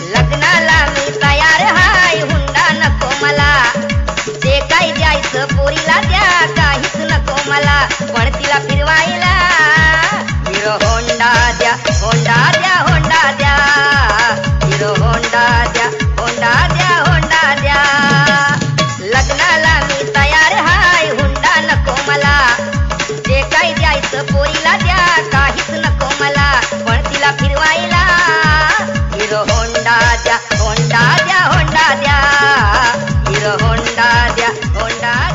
लग्नाला मी तयार हाय हुंडा नको मला. जे काही द्यायचं पोरीला द्या काहीच नको मला. पण तिला फिरवायला हिरो होंडा द्या होंडा द्या होंडा द्या. हिरो होंडा द्या होंडा द्या होंडा द्या. लग्नाला मी Yeah, oh Nadia.